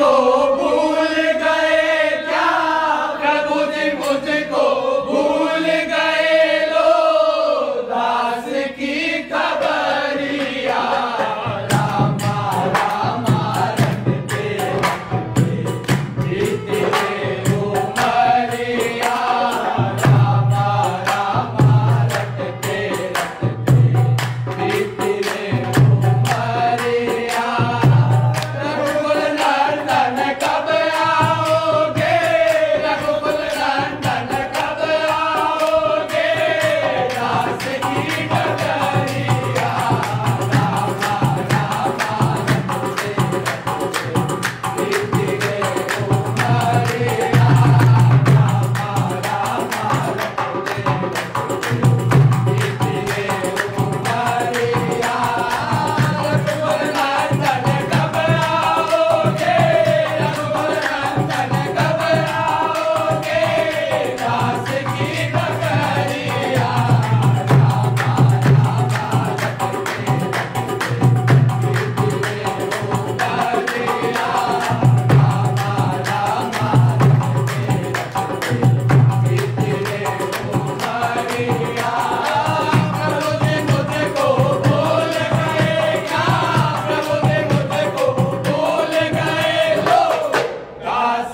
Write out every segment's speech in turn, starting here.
chegou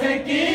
की